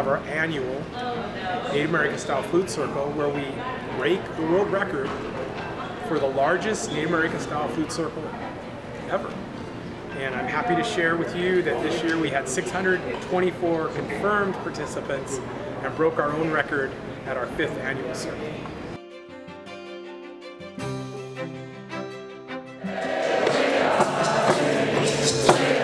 have our annual Native American Style Flute Circle where we break the world record for the largest Native American Style Flute Circle ever. And I'm happy to share with you that this year we had 624 confirmed participants and broke our own record at our fifth annual circle. Thank you.